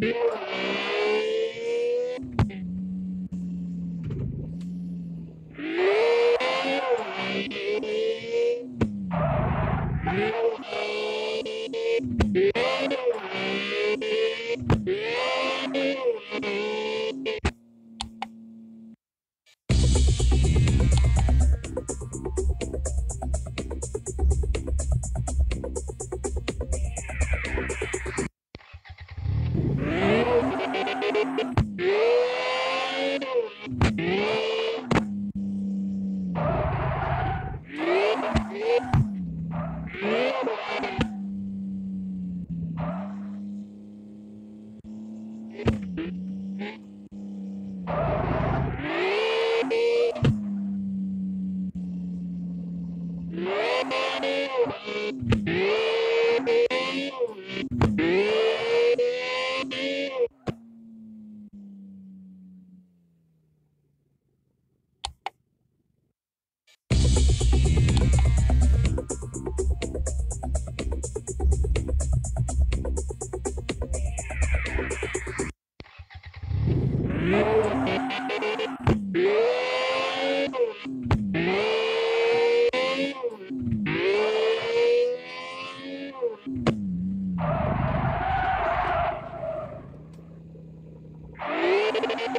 Yeah. Thank you. Música